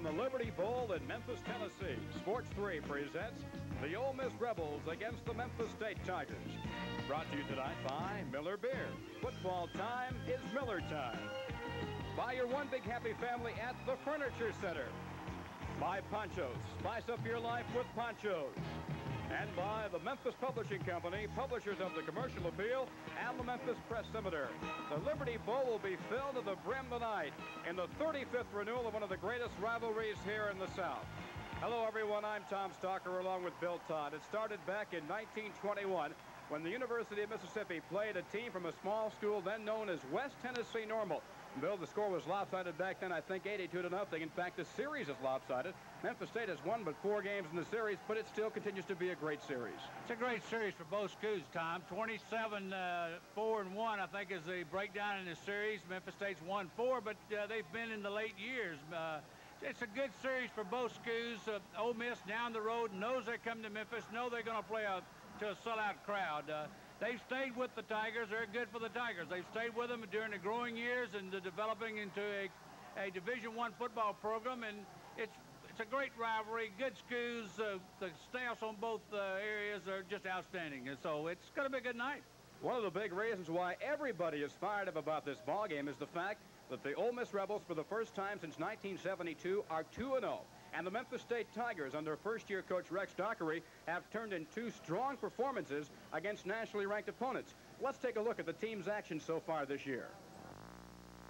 From the Liberty Bowl in Memphis, Tennessee, Sports 3 presents the Ole Miss Rebels against the Memphis State Tigers. Brought to you tonight by Miller Beer. Football time is Miller time. By your one big happy family at the Furniture Center. By Ponchos. Spice up your life with Ponchos and by the Memphis Publishing Company, publishers of the Commercial Appeal and the Memphis Press Scimitar. The Liberty Bowl will be filled to the brim tonight in the 35th renewal of one of the greatest rivalries here in the South. Hello, everyone. I'm Tom Stalker along with Bill Todd. It started back in 1921 when the University of Mississippi played a team from a small school then known as West Tennessee Normal. Bill, the score was lopsided back then, I think 82 to nothing. In fact, the series is lopsided. Memphis State has won but four games in the series, but it still continues to be a great series. It's a great series for both schools, Tom. 27 uh, 4 and 1, I think, is the breakdown in the series. Memphis State's won four, but uh, they've been in the late years. Uh, it's a good series for both schools. Uh, Ole Miss down the road knows they're coming to Memphis, know they're going to play a, to a sellout crowd. Uh, they've stayed with the Tigers. They're good for the Tigers. They've stayed with them during the growing years and the developing into a, a Division One football program. And it's it's a great rivalry. Good schools. Uh, the staffs on both uh, areas are just outstanding. And so it's going to be a good night. One of the big reasons why everybody is fired up about this ball game is the fact that the Ole Miss Rebels, for the first time since 1972, are 2-0. And the Memphis State Tigers, under first-year coach Rex Dockery, have turned in two strong performances against nationally ranked opponents. Let's take a look at the team's action so far this year.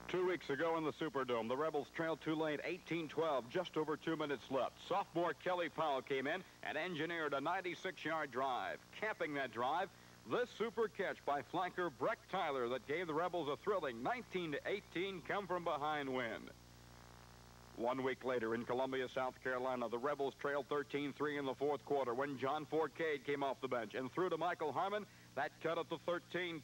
Two weeks ago in the Superdome, the Rebels trailed Tulane 18-12, just over two minutes left. Sophomore Kelly Powell came in and engineered a 96-yard drive. Capping that drive, this super catch by flanker Breck Tyler that gave the Rebels a thrilling 19-18 come-from-behind win. One week later in Columbia, South Carolina, the Rebels trailed 13-3 in the fourth quarter when John Fourcade came off the bench and threw to Michael Harmon. That cut it to 13-10.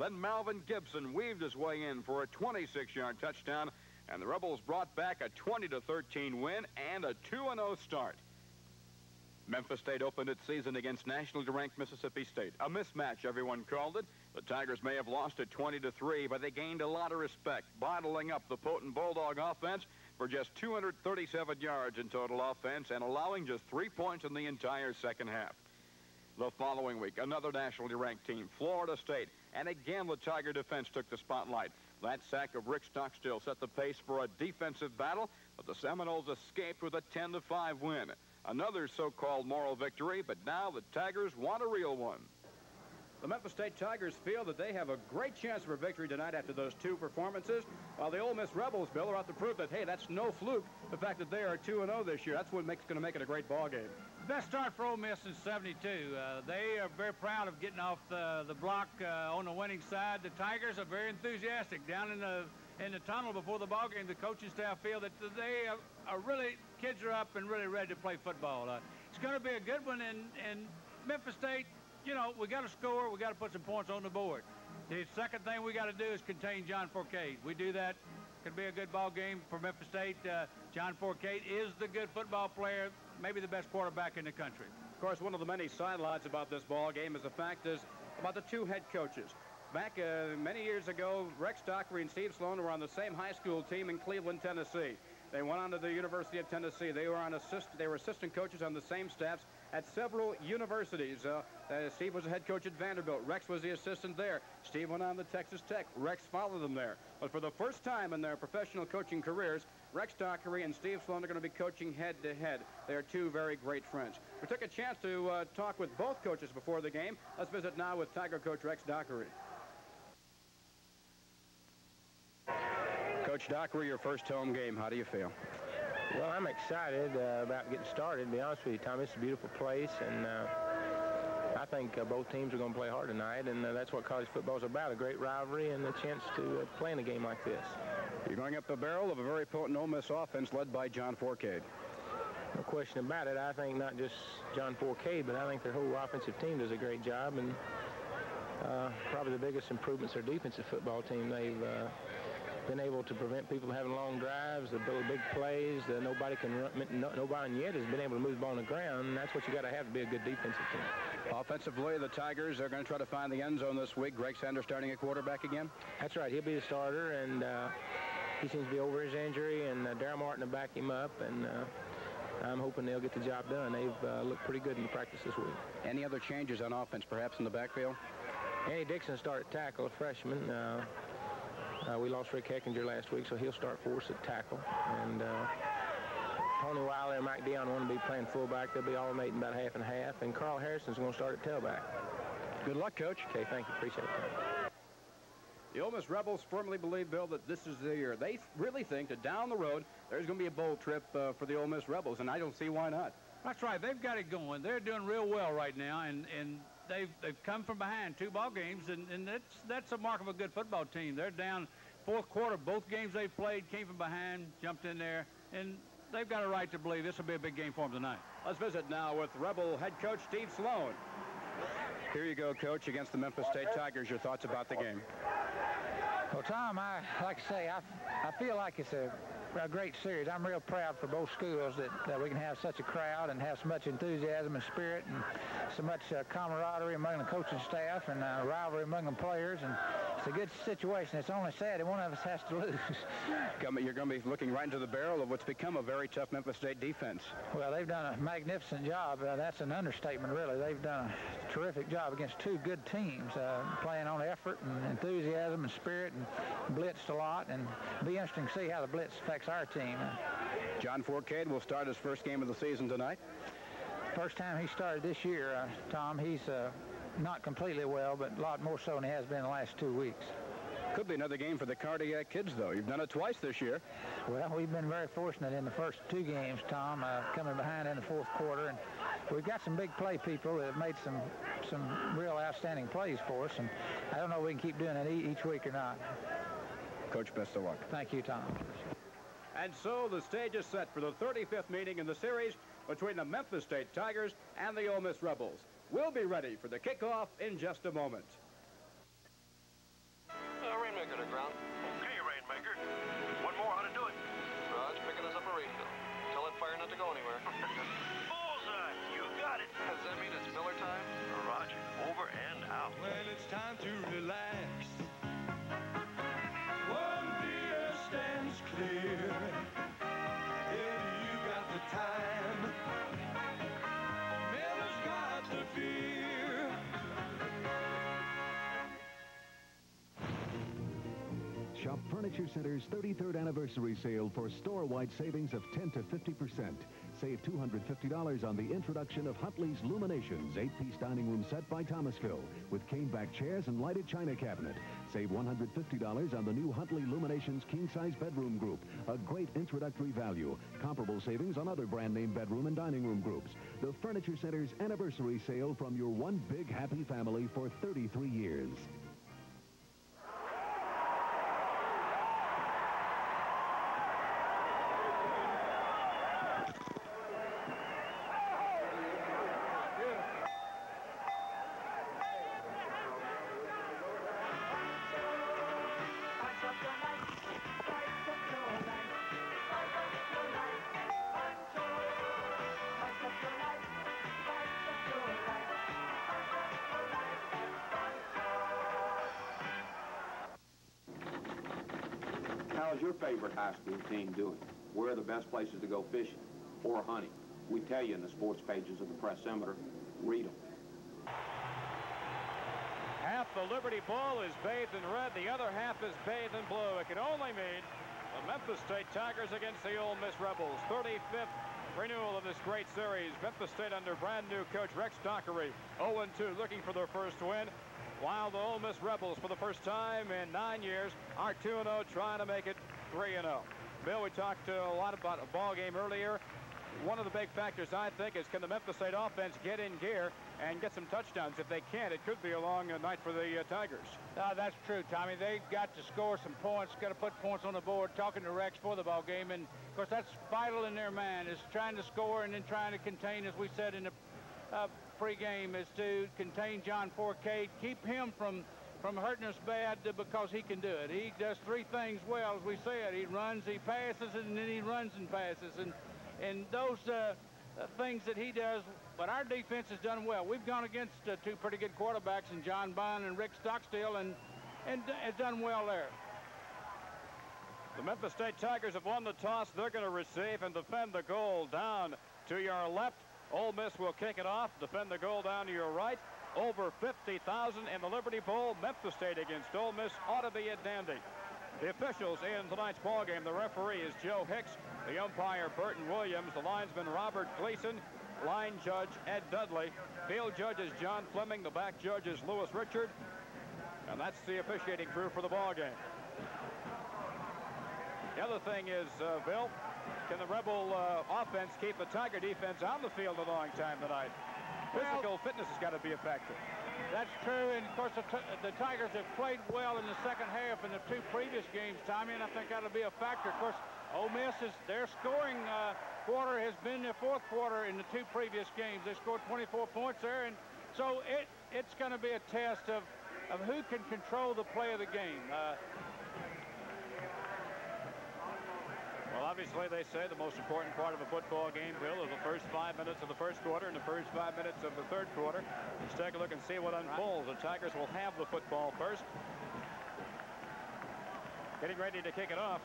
Then Malvin Gibson weaved his way in for a 26-yard touchdown, and the Rebels brought back a 20-13 win and a 2-0 start. Memphis State opened its season against nationally ranked Mississippi State. A mismatch, everyone called it. The Tigers may have lost it 20 to 3, but they gained a lot of respect, bottling up the potent Bulldog offense for just 237 yards in total offense and allowing just three points in the entire second half. The following week, another nationally ranked team, Florida State, and again the Tiger defense took the spotlight. That sack of Rick Stockstill set the pace for a defensive battle, but the Seminoles escaped with a 10-5 win. Another so-called moral victory, but now the Tigers want a real one. The Memphis State Tigers feel that they have a great chance for victory tonight after those two performances, while the Ole Miss Rebels, Bill, are out to prove that, hey, that's no fluke, the fact that they are 2-0 this year. That's what makes going to make it a great ball game. Best start for Ole Miss since 72. Uh, they are very proud of getting off the, the block uh, on the winning side. The Tigers are very enthusiastic. Down in the in the tunnel before the ball game, the coaching staff feel that they are, are really, kids are up and really ready to play football. Uh, it's going to be a good one, and, and Memphis State you know, we got to score. We got to put some points on the board. The second thing we got to do is contain John Fourcade. We do that. Could be a good ball game for Memphis State. Uh, John Fourcade is the good football player, maybe the best quarterback in the country. Of course, one of the many sidelights about this ball game is the fact is about the two head coaches. Back uh, many years ago, Rex Dockery and Steve Sloan were on the same high school team in Cleveland, Tennessee. They went on to the University of Tennessee. They were on assist. They were assistant coaches on the same staffs at several universities. Uh, uh, Steve was a head coach at Vanderbilt. Rex was the assistant there. Steve went on to Texas Tech. Rex followed them there. But for the first time in their professional coaching careers, Rex Dockery and Steve Sloan are going to be coaching head-to-head. -head. They are two very great friends. We took a chance to uh, talk with both coaches before the game. Let's visit now with Tiger coach Rex Dockery. Coach Dockery, your first home game. How do you feel? Well, I'm excited uh, about getting started, to be honest with you, Tom. It's a beautiful place, and uh, I think uh, both teams are going to play hard tonight, and uh, that's what college football is about, a great rivalry and a chance to uh, play in a game like this. You're going up the barrel of a very potent Ole Miss offense led by John Fourcade. No question about it. I think not just John Fourcade, but I think their whole offensive team does a great job, and uh, probably the biggest improvements their defensive football team. They've been able to prevent people having long drives, the big plays. Nobody can run, no, nobody yet has been able to move the ball on the ground. And that's what you got to have to be a good defensive team. Offensively, the Tigers are going to try to find the end zone this week. Greg Sanders starting at quarterback again. That's right. He'll be the starter, and uh, he seems to be over his injury, and uh, Darrell Martin to back him up, and uh, I'm hoping they'll get the job done. They've uh, looked pretty good in the practice this week. Any other changes on offense, perhaps in the backfield? Andy Dixon started tackle, a freshman. Uh, uh, we lost Rick Heckinger last week, so he'll start for us at tackle. And uh, Tony Wiley and Mike Dion want to be playing fullback. They'll be alternating about half and half. And Carl Harrison's going to start at tailback. Good luck, Coach. Okay, thank you. Appreciate it. The Ole Miss Rebels firmly believe, Bill, that this is the year. They really think that down the road, there's going to be a bowl trip uh, for the Ole Miss Rebels, and I don't see why not. That's right. They've got it going. They're doing real well right now, and, and they've they've come from behind two ball games, and, and that's that's a mark of a good football team. They're down fourth quarter. Both games they played came from behind, jumped in there, and they've got a right to believe this will be a big game for them tonight. Let's visit now with Rebel head coach Steve Sloan. Here you go, Coach, against the Memphis State Tigers. Your thoughts about the game? Well, Tom, I like I say, I, I feel like it's a a great series. I'm real proud for both schools that, that we can have such a crowd and have so much enthusiasm and spirit and so much uh, camaraderie among the coaching staff and uh, rivalry among the players. And it's a good situation. It's only sad that one of us has to lose. You're going to be looking right into the barrel of what's become a very tough Memphis State defense. Well, they've done a magnificent job. Uh, that's an understatement, really. They've done a terrific job against two good teams, uh, playing on effort and enthusiasm and spirit and blitzed a lot. And it'll be interesting to see how the blitz affects our team. John Fourcade will start his first game of the season tonight. First time he started this year, uh, Tom. He's uh, not completely well, but a lot more so than he has been the last two weeks. Could be another game for the Cardiac Kids, though. You've done it twice this year. Well, we've been very fortunate in the first two games, Tom, uh, coming behind in the fourth quarter. And we've got some big play people that have made some some real outstanding plays for us. And I don't know if we can keep doing it each week or not. Coach, best of luck. Thank you, Tom. And so the stage is set for the 35th meeting in the series between the Memphis State Tigers and the Ole Miss Rebels. We'll be ready for the kickoff in just a moment. Uh, Rainmaker to ground. Okay, Rainmaker. One more, how to do it? Raj, picking us up a refill. Tell that fire not to go anywhere. Bullseye! You got it! Does that mean it's Miller time? Roger. Over and out. Well, it's time to relax. Furniture Center's 33rd anniversary sale for store-wide savings of 10 to 50%. Save $250 on the introduction of Huntley's Luminations 8-piece dining room set by Thomasville with cane-back chairs and lighted china cabinet. Save $150 on the new Huntley Luminations king-size bedroom group, a great introductory value. Comparable savings on other brand name bedroom and dining room groups. The Furniture Center's anniversary sale from your one big happy family for 33 years. Your favorite high school team doing? Where are the best places to go fishing or hunting? We tell you in the sports pages of the Press-Scimitar. Read them. Half the Liberty Bowl is bathed in red. The other half is bathed in blue. It can only mean the Memphis State Tigers against the Ole Miss Rebels. 35th renewal of this great series. Memphis State under brand new coach Rex Dockery. 0-2 looking for their first win. While the Ole Miss Rebels for the first time in nine years are 2-0 trying to make it 3-0. Bill, we talked a lot about a ball game earlier. One of the big factors, I think, is can the Memphis State offense get in gear and get some touchdowns? If they can't, it could be a long uh, night for the uh, Tigers. Uh, that's true, Tommy. They've got to score some points, got to put points on the board, talking to Rex for the ball game. And, of course, that's vital in their man, is trying to score and then trying to contain, as we said in the uh, pregame, is to contain John Fourcade, keep him from from hurting us bad because he can do it. He does three things well, as we said. He runs, he passes, and then he runs and passes. And and those uh, uh, things that he does, but our defense has done well. We've gone against uh, two pretty good quarterbacks in John Bond and Rick Stockstill, and and has done well there. The Memphis State Tigers have won the toss. They're going to receive and defend the goal down to your left. Ole Miss will kick it off, defend the goal down to your right. Over 50,000 in the Liberty Bowl. Memphis State against Ole Miss ought to be a dandy. The officials in tonight's ball game, the referee is Joe Hicks, the umpire Burton Williams, the linesman Robert Gleason, line judge Ed Dudley, field judge is John Fleming, the back judge is Lewis Richard, and that's the officiating crew for the ball game. The other thing is, uh, Bill, can the Rebel uh, offense keep the Tiger defense on the field a long time tonight? Physical well, fitness has got to be a factor. That's true, and of course the, the, Tigers have played well in the second half in the two previous games, Tommy, and I think that'll be a factor. Of course, Ole Miss is their scoring uh, quarter has been their fourth quarter in the two previous games. They scored 24 points there, and so it it's going to be a test of of who can control the play of the game. Uh, Well, obviously, they say the most important part of a football game, Bill, is the first five minutes of the first quarter and the first five minutes of the third quarter. Let's take a look and see what unfolds. The Tigers will have the football first. Getting ready to kick it off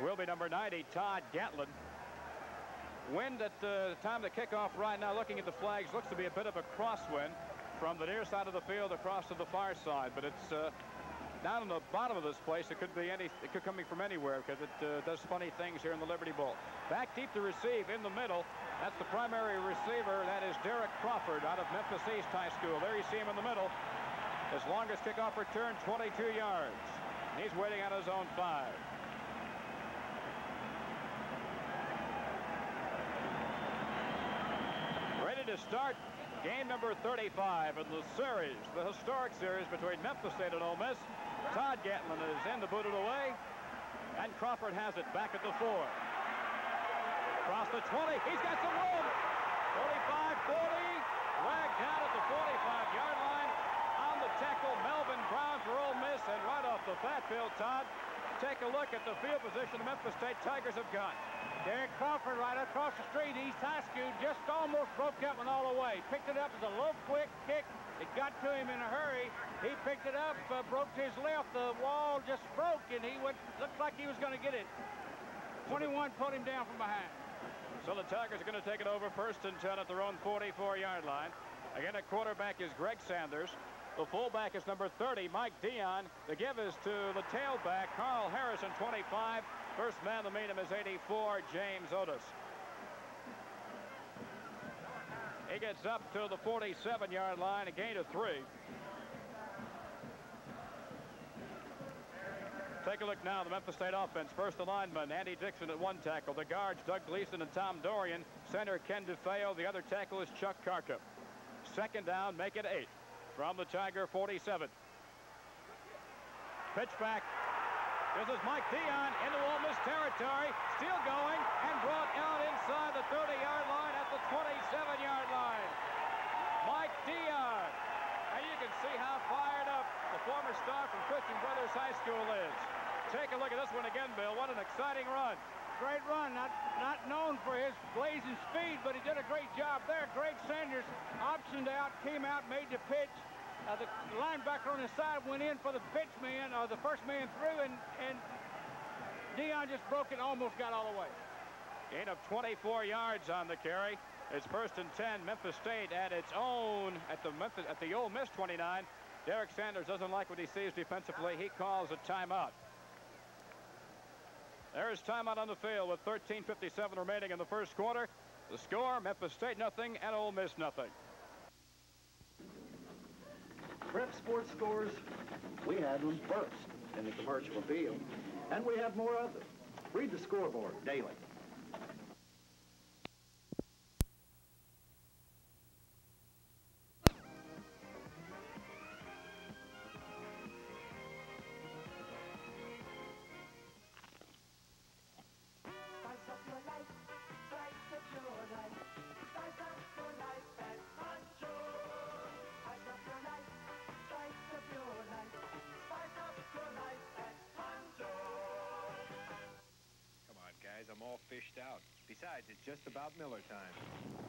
will be number 90, Todd Gatlin. Wind at the time of the kickoff right now, looking at the flags, looks to be a bit of a crosswind from the near side of the field across to the far side, but it's uh, down in the bottom of this place, it could be any, it could coming from anywhere because it uh, does funny things here in the Liberty Bowl. Back deep to receive in the middle. That's the primary receiver. That is Derek Crawford out of Memphis East High School. There you see him in the middle. His longest kickoff return, 22 yards. He's waiting on his own five. Ready to start game number 35 in the series, the historic series between Memphis State and Ole Miss. Todd Gatlin is in to boot it away. And Crawford has it back at the four. Across the 20. He's got some room. 45, 40. Dragged down at the 45-yard line. On the tackle, Melvin Brown for Ole Miss. And right off the bat, Bill Todd, take a look at the field position the Memphis State Tigers have got. Derek Crawford right across the street, East High School, just almost broke that one all the way. Picked it up as a low, quick kick. It got to him in a hurry. He picked it up, uh, broke to his left. The wall just broke, and he went, looked like he was going to get it. 21 put him down from behind. So the Tigers are going to take it over first and 10 at their own 44-yard line. Again, at quarterback is Greg Sanders. The fullback is number 30, Mike Dion. The give is to the tailback, Carl Harrison, 25. First man to meet him is 84, James Otis. He gets up to the 47-yard line, a gain of three. Take a look now, the Memphis State offense. First alignment, Andy Dixon at one tackle. The guards, Doug Gleason and Tom Dorian. Center, Ken DeFeo. The other tackle is Chuck Karka. Second down, make it eight. From the Tiger 47. Pitch back. This is Mike Dion into Ole Miss territory. Still going and brought out inside the 30-yard line at the 27-yard line. Mike Dion. And you can see how fired up the former star from Christian Brothers High School is. Take a look at this one again, Bill. What an exciting run. Great run. Not, not known for his blazing speed, but he did a great job there. Greg Sanders optioned out, came out, made the pitch. Uh, the linebacker on his side went in for the pitch man, or uh, the first man through, and, and Dion just broke it almost got all the way. Gain of 24 yards on the carry. It's first and 10. Memphis State at its own at the Memphis at the Ole Miss 29. Derek Sanders doesn't like what he sees defensively. He calls a timeout. There's timeout on the field with 13.57 remaining in the first quarter. The score, Memphis State nothing and Ole Miss nothing. Prep Sports scores, we had them first in the Commercial Appeal, and we have more of them. Read the scoreboard daily. Besides, it's just about Miller time.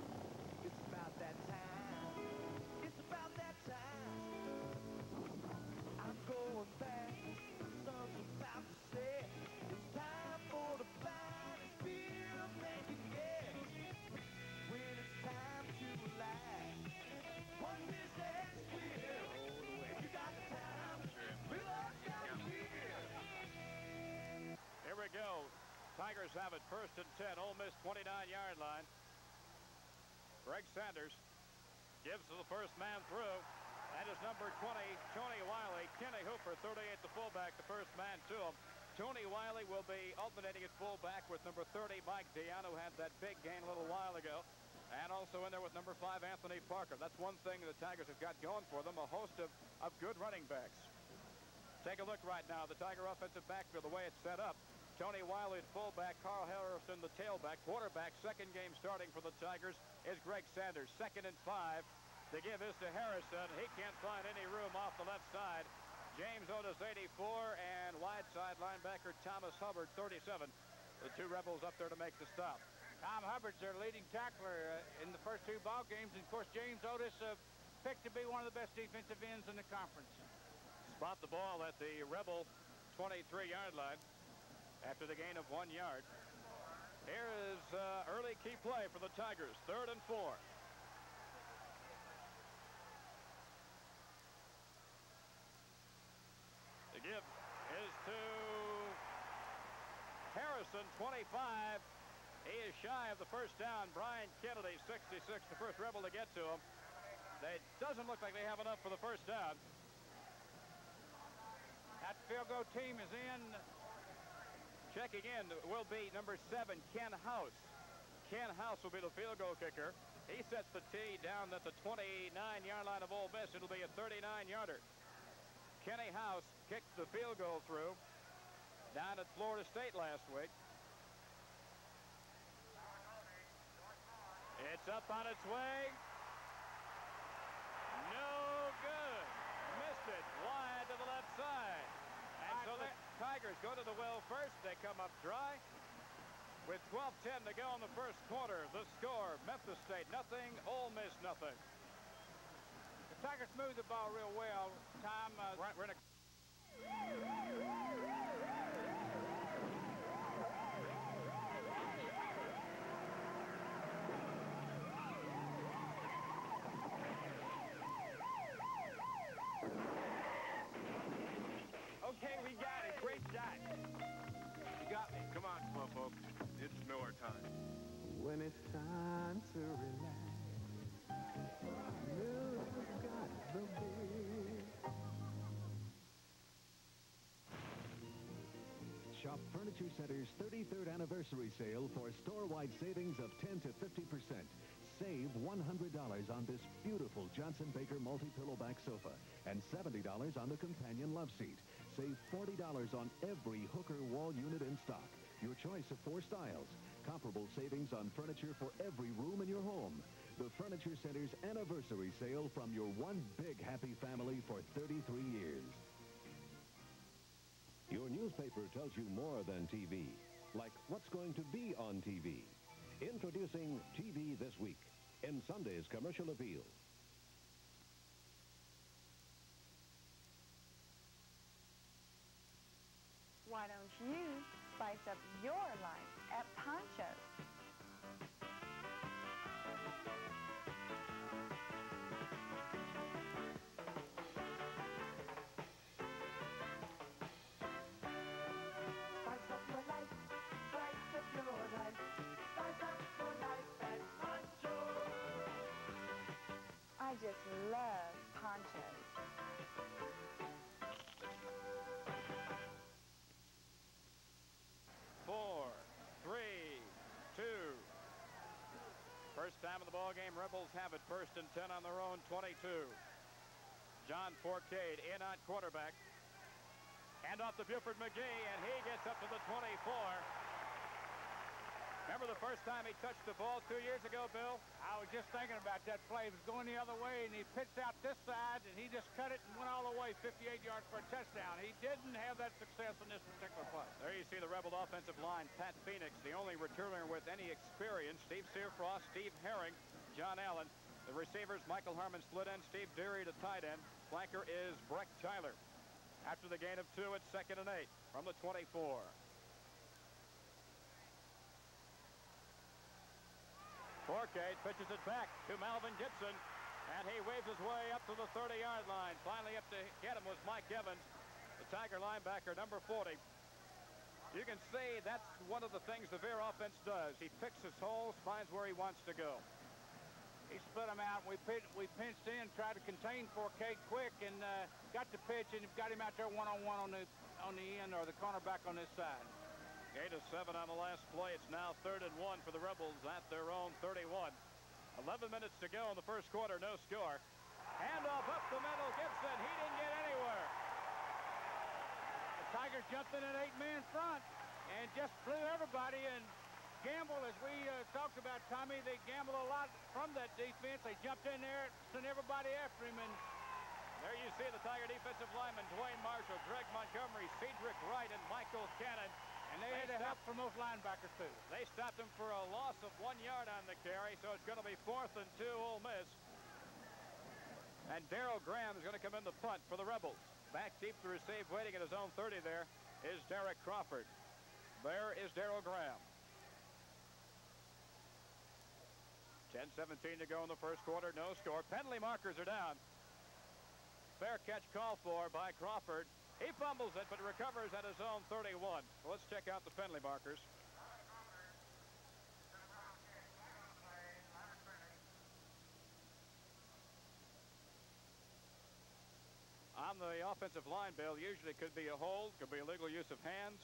Tigers have it first and 10. Ole Miss 29-yard line. Greg Sanders gives to the first man through. That is number 20, Tony Wiley. Kenny Hooper, 38, the fullback, the first man to him. Tony Wiley will be alternating at fullback with number 30, Mike Dion, who had that big gain a little while ago. And also in there with number five, Anthony Parker. That's one thing the Tigers have got going for them, a host of, of good running backs. Take a look right now. The Tiger offensive backfield, the way it's set up. Tony Wiley at fullback, Carl Harrison the tailback. Quarterback, second game starting for the Tigers is Greg Sanders. Second and five. The give is to Harrison. He can't find any room off the left side. James Otis, 84, and wide side linebacker Thomas Hubbard, 37. The two Rebels up there to make the stop. Tom Hubbard's their leading tackler uh, in the first two ball games. And, of course, James Otis uh, picked to be one of the best defensive ends in the conference. Spot the ball at the Rebel 23-yard line after the gain of one yard. Here is uh, early key play for the Tigers, third and four. The give is to Harrison, 25. He is shy of the first down. Brian Kennedy, 66, the first Rebel to get to him. It doesn't look like they have enough for the first down. That field goal team is in. Checking in will be number seven, Ken House. Ken House will be the field goal kicker. He sets the tee down at the 29-yard line of Ole Miss. It'll be a 39-yarder. Kenny House kicked the field goal through down at Florida State last week. It's up on its way. No good. Missed it wide to the left side. And so the Tigers go to the well first. They come up dry. With 12-10 to go in the first quarter, the score, Memphis State nothing, Ole Miss nothing. The Tigers move the ball real well. Time, uh, we're in a Shop Furniture Center's 33rd anniversary sale for store-wide savings of 10 to 50%. Save $100 on this beautiful Johnson Baker multi-pillow back sofa and $70 on the companion love seat. Save $40 on every Hooker wall unit in stock. Your choice of four styles. Comparable savings on furniture for every room in your home. The Furniture Center's anniversary sale from your one big happy family for 33 years. Your newspaper tells you more than TV, like what's going to be on TV. Introducing TV This Week in Sunday's commercial appeal. Why don't you spice up your life at Poncho's? I just love Poncho's. Four, three, two. First time in the ball game, Rebels have it first and 10 on their own 22. John Fourcade in on quarterback. Hand off to Buford McGee, and he gets up to the 24. Remember the first time he touched the ball two years ago, Bill? I was just thinking about that play. He was going the other way, and he pitched out this side, and he just cut it and went all the way 58 yards for a touchdown. He didn't have that success in this particular play. There you see the Rebel offensive line. Pat Phoenix, the only returner with any experience. Steve Searfrost, Steve Herring, John Allen. The receivers, Michael Harmon split end, Steve Deary to tight end. Flanker is Breck Tyler. After the gain of two, it's second and eight from the 24. Fourcade pitches it back to Malvin Gibson, and he waves his way up to the 30-yard line. Finally up to get him was Mike Evans, the Tiger linebacker, number 40. You can see that's one of the things the Veer offense does. He picks his holes, finds where he wants to go. He split them out. We pin, we pinched in, tried to contain Fourcade quick, and uh, got the pitch and got him out there one-on-one -on, -one on the on the end or the cornerback on this side. Eight of seven on the last play. It's now third and one for the Rebels at their own 31. 11 minutes to go in the first quarter. No score. Handoff up the middle. Gibson. He didn't get anywhere. The Tigers jumped in an eight-man front and just blew everybody. And gamble, as we uh, talked about, Tommy, they gamble a lot from that defense. They jumped in there, and sent everybody after him, and there you see the Tiger defensive linemen, Dwayne Marshall, Greg Montgomery, Cedric Wright, and Michael Cannon. And they, they had help from those linebackers, too. They stopped him for a loss of one yard on the carry, so it's going to be fourth and two, Ole Miss. And Daryl Graham is going to come in the punt for the Rebels. Back deep to receive, waiting at his own 30 there is Derek Crawford. There is Daryl Graham. 10-17 to go in the first quarter, no score. Penalty markers are down. Fair catch call for by Crawford. He fumbles it, but recovers at his own 31. Well, let's check out the penalty markers. On the offensive line, Bill, usually could be a hold, could be illegal use of hands.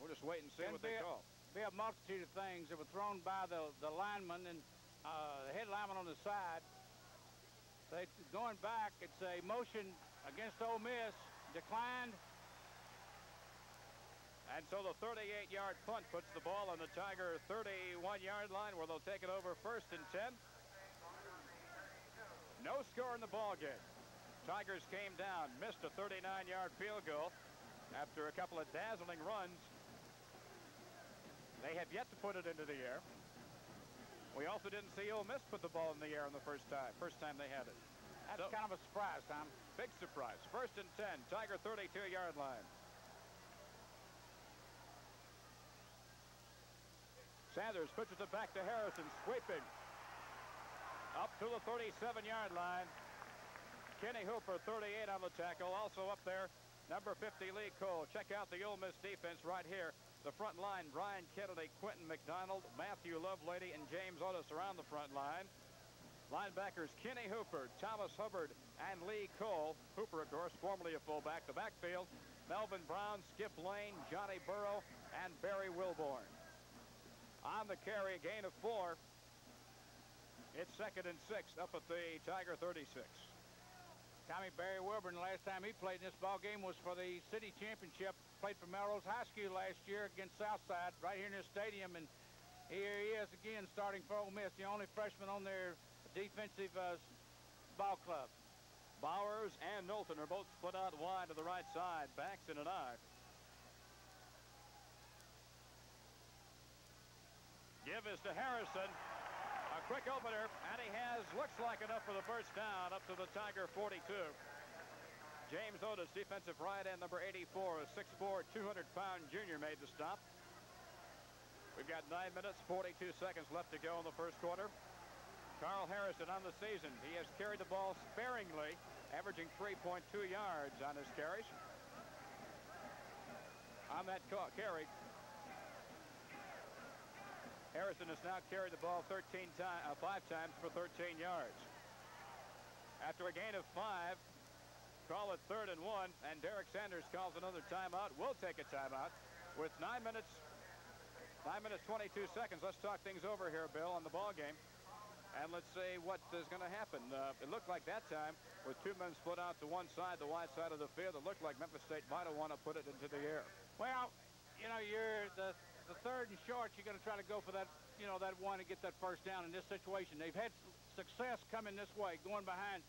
We'll just wait and see Can what they a, call. Be a multitude of things that were thrown by the, the lineman and uh, the head lineman on the side. They, going back, it's a motion against Ole Miss, declined. And so the 38-yard punt puts the ball on the Tiger 31-yard line where they'll take it over first and 10. No score in the ball game. Tigers came down, missed a 39-yard field goal after a couple of dazzling runs. They have yet to put it into the air. We also didn't see Ole Miss put the ball in the air on the first time, first time they had it. That's so, kind of a surprise, Tom. Big surprise. First and 10, Tiger 32-yard line. Sanders pitches it back to Harrison, sweeping. Up to the 37-yard line. Kenny Hooper, 38 on the tackle. Also up there, number 50, Lee Cole. Check out the Ole Miss defense right here. The front line, Brian Kennedy, Quentin McDonald, Matthew Lovelady, and James Otis around the front line. Linebackers Kenny Hooper, Thomas Hubbard, and Lee Cole. Hooper, of course, formerly a fullback. The backfield, Melvin Brown, Skip Lane, Johnny Burrow, and Barry Wilburn. On the carry, a gain of four. It's second and six up at the Tiger 36. Tommy Barry Wilburn, last time he played in this ball game was for the city championship. Played for Melrose High School last year against Southside right here in this stadium. And here he is again starting for Ole Miss, the only freshman on their defensive uh, ball club. Bowers and Knowlton are both split out wide to the right side. Baxton and I. Give is to Harrison. A quick opener, and he has, looks like enough for the first down up to the Tiger 42. James Otis, defensive right end, number 84, a 6'4", 200-pound junior made the stop. We've got 9 minutes, 42 seconds left to go in the first quarter. Carl Harrison on the season. He has carried the ball sparingly, averaging 3.2 yards on his carries. On that carry, Harrison has now carried the ball 13 times, uh, five times for 13 yards. After a gain of five, call it third and one, and Derek Sanders calls another timeout. We'll take a timeout with nine minutes, nine minutes 22 seconds. Let's talk things over here, Bill, on the ball game. And let's see what is going to happen. Uh, it looked like that time, with two men split out to one side, the wide side of the field, it looked like Memphis State might have want to put it into the air. Well, you know, you're the the third and short, you're going to try to go for that, you know, that one and get that first down in this situation. They've had success coming this way, going behind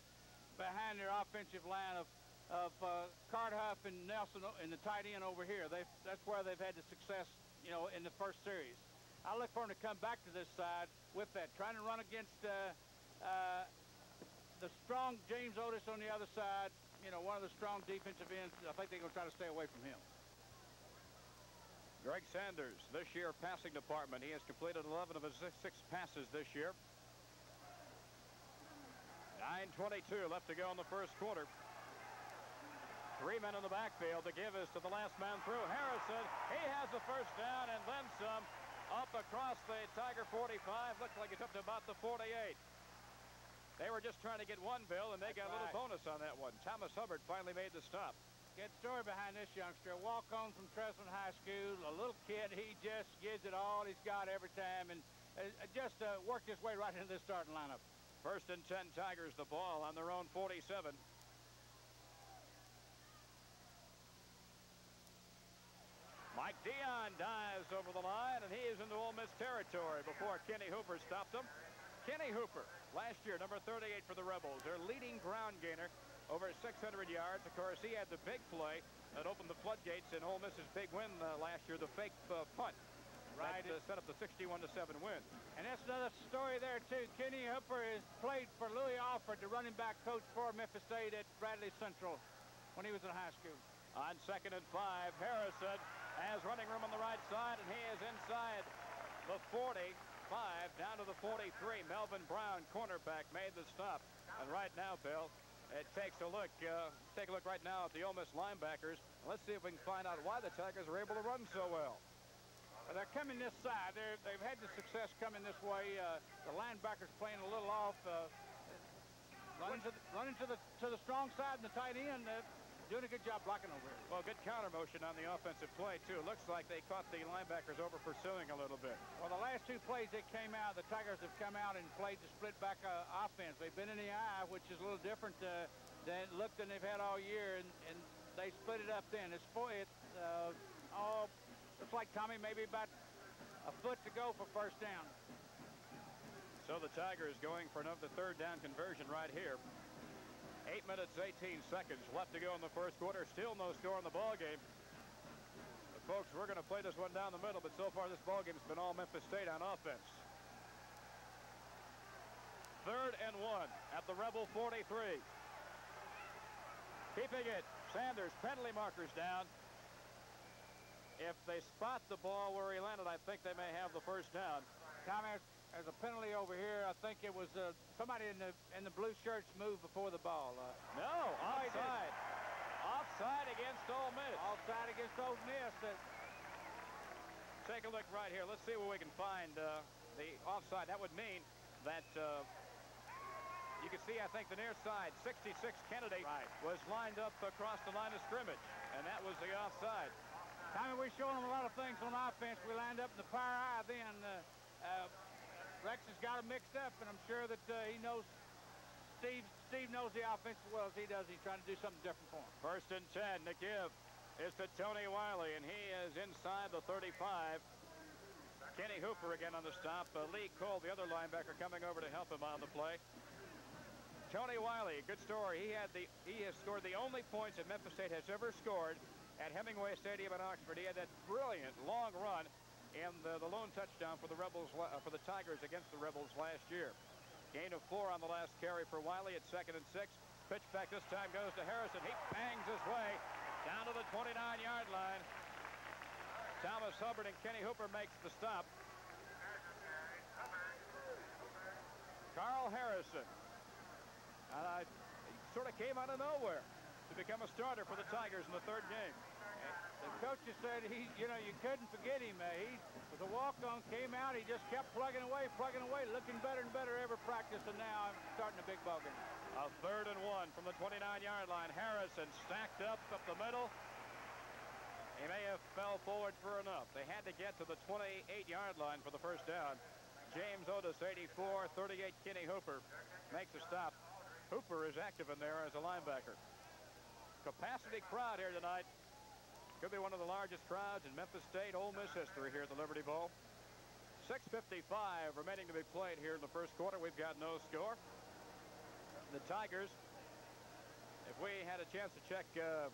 behind their offensive line of of uh, Cardhuff and Nelson and the tight end over here. They that's where they've had the success, you know, in the first series. I look for them to come back to this side with that, trying to run against uh, uh, the strong James Otis on the other side. You know, one of the strong defensive ends. I think they're going to try to stay away from him. Greg Sanders, this year passing department. He has completed 11 of his six passes this year. 9.22 left to go in the first quarter. Three men in the backfield. The give is to the last man through. Harrison, he has the first down and then some up across the Tiger 45. Looks like it's up to about the 48. They were just trying to get one, Bill, and they That's got a little bonus on that one. Thomas Hubbard finally made the stop. Good story behind this youngster. A walk-on from Tresman High School, a little kid. He just gives it all he's got every time, and uh, just uh, worked his way right into the starting lineup. First and 10 Tigers the ball on their own 47. Mike Dion dives over the line, and he is into Ole Miss territory before Kenny Hooper stopped him. Kenny Hooper, last year, number 38 for the Rebels, their leading ground gainer, over 600 yards. Of course, he had the big play that opened the floodgates in Ole Miss's big win uh, last year, the fake uh, punt. Right. That uh, set up the 61 to 7 win. And that's another story there, too. Kenny Hooper has played for Louis Alford, the running back coach for Memphis State at Bradley Central when he was in high school. On second and five, Harrison has running room on the right side, and he is inside the 45 down to the 43. Melvin Brown, cornerback, made the stop. And right now, Bill, it takes a look. Uh, take a look right now at the Ole Miss linebackers. Let's see if we can find out why the Tigers are able to run so well. Well, they're coming this side. They're, they've had the success coming this way. Uh, the linebackers playing a little off. Uh, running to the, running to the to the strong side and the tight end. Uh, doing a good job blocking over here. Well, good counter motion on the offensive play, too. Looks like they caught the linebackers over pursuing a little bit. Well, the last two plays that came out, the Tigers have come out and played the split back uh, offense. They've been in the eye, which is a little different uh, than look than they've had all year, and, and they split it up then. It's for it. Uh, all looks like Tommy maybe about a foot to go for first down. So the Tigers going for another third down conversion right here. Eight minutes, 18 seconds left to go in the first quarter. Still no score in the ball game. But folks, we're going to play this one down the middle, but so far this ball game has been all Memphis State on offense. Third and one at the Rebel 43. Keeping it. Sanders, penalty markers down. If they spot the ball where he landed, I think they may have the first down. Tommy, there's a penalty over here. I think it was uh, somebody in the in the blue shirts moved before the ball. Uh, no, offside. Offside against Ole Miss. Offside against Ole Miss. Uh, Take a look right here. Let's see where we can find uh, the offside. That would mean that uh, you can see, I think, the near side, 66 Kennedy right. was lined up across the line of scrimmage, and that was the offside. Tommy, we're showing them a lot of things on offense. We lined up in the fire eye then. Uh, uh, Rex has got them mixed up, and I'm sure that uh, he knows Steve Steve knows the offense as well as he does. He's trying to do something different for him. First and 10, the give is to Tony Wiley, and he is inside the 35. Kenny Hooper again on the stop. Uh, Lee Cole, the other linebacker, coming over to help him on the play. Tony Wiley, good story. He had the he has scored the only points that Memphis State has ever scored at Hemingway Stadium in Oxford. He had that brilliant long run and the, the lone touchdown for the Rebels uh, for the Tigers against the Rebels last year. Gain of four on the last carry for Wiley at second and six. Pitch back this time goes to Harrison. He bangs his way down to the 29-yard line. Thomas Hubbard and Kenny Hooper makes the stop. Carl Harrison. Sort of came out of nowhere to become a starter for the Tigers in the third game. The coach has said he, you know, you couldn't forget him. Uh, he was a walk-on, came out, he just kept plugging away, plugging away, looking better and better every practice, and now I'm starting a big ball game. A third and one from the 29-yard line. Harrison stacked up up the middle. He may have fell forward for enough. They had to get to the 28-yard line for the first down. James Otis, 84, 38, Kenny Hooper makes a stop. Hooper is active in there as a linebacker. Capacity crowd here tonight. Could be one of the largest crowds in Memphis State Ole Miss history here at the Liberty Bowl. 6.55 remaining to be played here in the first quarter. We've got no score. The Tigers, if we had a chance to check uh,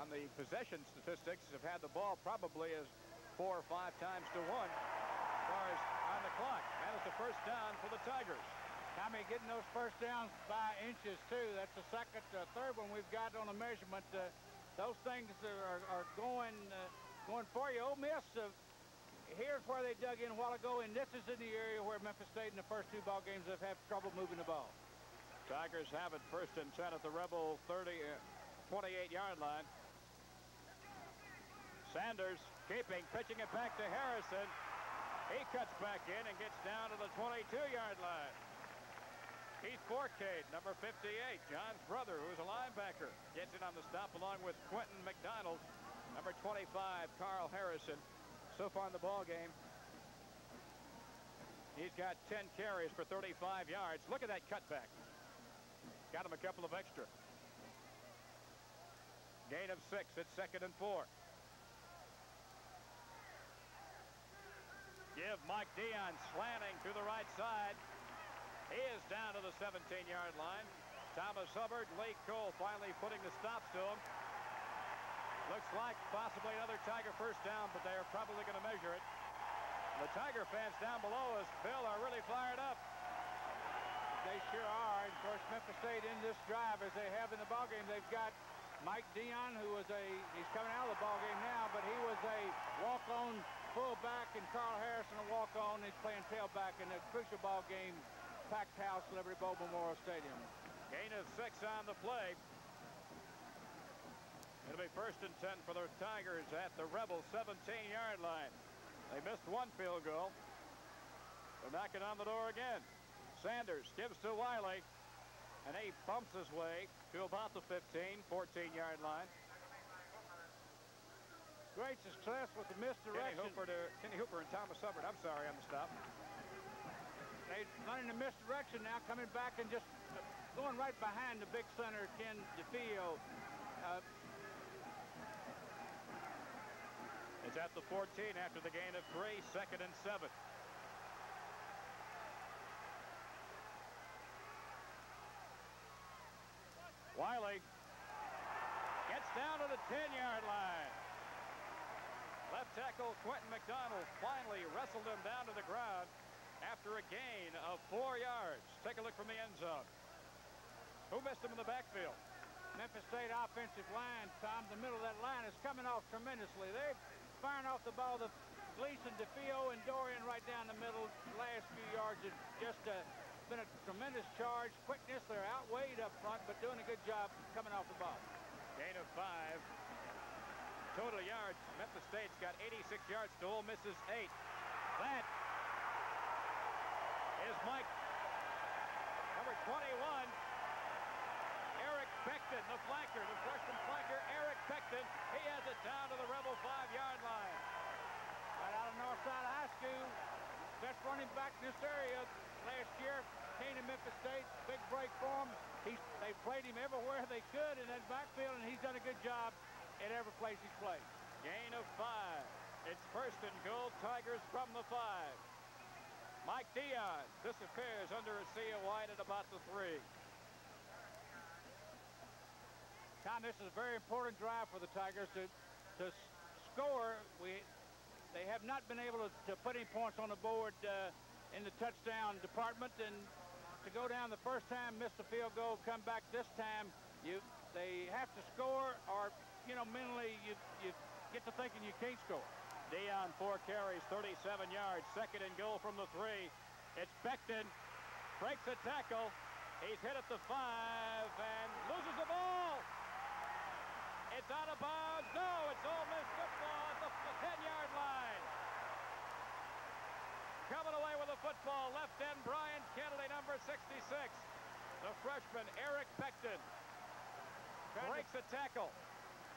on the possession statistics, have had the ball probably as four or five times to one as far as on the clock. That is the first down for the Tigers. Tommy getting those first downs by inches, too. That's the second, uh, third one we've got on a measurement. Uh, those things are, are going uh, going for you. Ole Miss, uh, here's where they dug in a while ago, and this is in the area where Memphis State in the first two ball games have had trouble moving the ball. Tigers have it first and 10 at the Rebel 30, uh, 28-yard line. Sanders keeping, pitching it back to Harrison. He cuts back in and gets down to the 22-yard line. Keith Fourcade, number 58, John's brother, who's a linebacker, gets in on the stop along with Quentin McDonald, number 25, Carl Harrison. So far in the ball game, he's got 10 carries for 35 yards. Look at that cutback. Got him a couple of extra. Gain of six at second and four. Give Mike Dion slanting to the right side. He is down to the 17-yard line. Thomas Hubbard, Lee Cole finally putting the stops to him. Looks like possibly another Tiger first down, but they are probably going to measure it. The Tiger fans down below us, Bill, are really fired up. They sure are. And of course, Memphis State in this drive, as they have in the ballgame, they've got Mike Dion, who was a, he's coming out of the ballgame now, but he was a walk-on fullback, and Carl Harrison a walk-on. He's playing tailback in a crucial ball game packed house, Liberty Bowl Memorial Stadium. Gain of six on the play. It'll be first and 10 for the Tigers at the Rebel 17-yard line. They missed one field goal. They're knocking on the door again. Sanders gives to Wiley, and he bumps his way to about the 15, 14-yard line. Great success with the misdirection. Kenny Hooper, to, Kenny Hooper and Thomas Hubbard. I'm sorry on the stop. They running the misdirection now, coming back and just going right behind the big center, Ken DeFeo. Uh, it's at the 14 after the gain of three, second and seven. Wiley gets down to the 10-yard line. Left tackle Quentin McDonald finally wrestled him down to the ground after a gain of four yards. Take a look from the end zone. Who missed him in the backfield? Memphis State offensive line, Tom, the middle of that line is coming off tremendously. They're firing off the ball. The Gleason, DeFeo, and Dorian right down the middle. Last few yards just uh, been a tremendous charge. Quickness, they're outweighed up front, but doing a good job coming off the ball. Gain of five. Total yards, Memphis State's got 86 yards to Ole eight. That is Mike. Number 21, Eric Beckton, the flanker, the freshman flanker, Eric Beckton. He has it down to the Rebel five-yard line. Right out of Northside High School, best running back in this area last year. Came to Memphis State, big break for him. He's, they played him everywhere they could in that backfield, and he's done a good job at every place he's played. Gain of five. It's first and goal, Tigers from the five. Mike Dion disappears under a sea of white at about the three. Tom, this is a very important drive for the Tigers to, to score. We, they have not been able to, to put any points on the board uh, in the touchdown department, and to go down the first time, miss the field goal, come back this time, you they have to score, or you know, mentally you you get to thinking you can't score. Dion, four carries, 37 yards. Second and goal from the three. It's Beckton. Breaks a tackle. He's hit at the five and loses the ball. It's out of bounds. No, it's Ole Miss football at the 10-yard line. Coming away with the football, left end Brian Kennedy, number 66. The freshman, Eric Beckton, breaks a tackle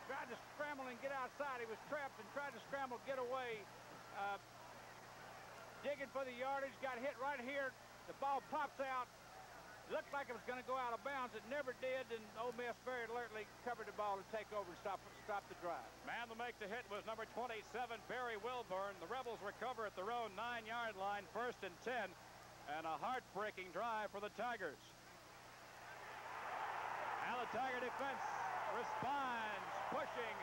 tried to scramble and get outside. He was trapped and tried to scramble, get away. Uh, digging for the yardage, got hit right here. The ball pops out. Looked like it was going to go out of bounds. It never did, and Ole Miss very alertly covered the ball to take over and stop, stop the drive. Man to make the hit was number 27, Barry Wilburn. The Rebels recover at their own nine-yard line, first and 10, and a heartbreaking drive for the Tigers. Now the Tiger defense responds pushing.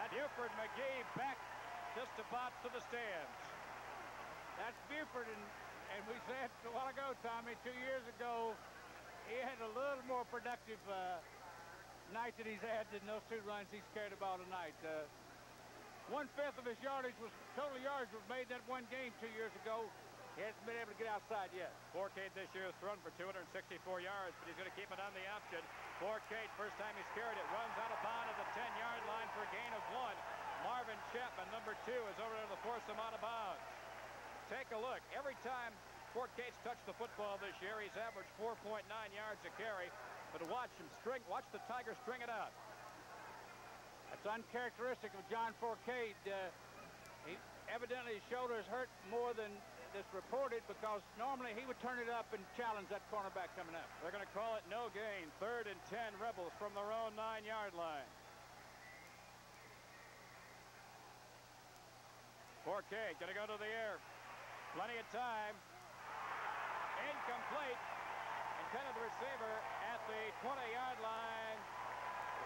And Buford McGee back just about to the stands. That's Buford, and, and we said a while ago, Tommy, two years ago, he had a little more productive uh, night than he's had than those two runs he's carried ball tonight. Uh, one-fifth of his yardage was, total yards was made that one game two years ago. He hasn't been able to get outside yet. Fourcade this year has thrown for 264 yards, but he's going to keep it on the option. Fourcade, first time he's carried it, runs out of bounds at the 10-yard line for a gain of one. Marvin Chapman, number two, is over there to force him out of bounds. Take a look. Every time Fourcade touched the football this year, he's averaged 4.9 yards a carry. But watch him string, watch the Tigers string it out. That's uncharacteristic of John Fourcade. Uh, he, evidently his shoulder is hurt more than this reported because normally he would turn it up and challenge that cornerback coming up. They're going to call it no gain. Third and 10 Rebels from their own nine-yard line. Fourcade going to go to the air. Plenty of time. Incomplete. And kind of the receiver at the 20-yard line